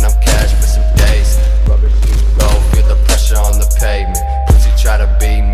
then I'm cash for some days. Rubber go, feel the pressure on the pavement. Pussy try to be me.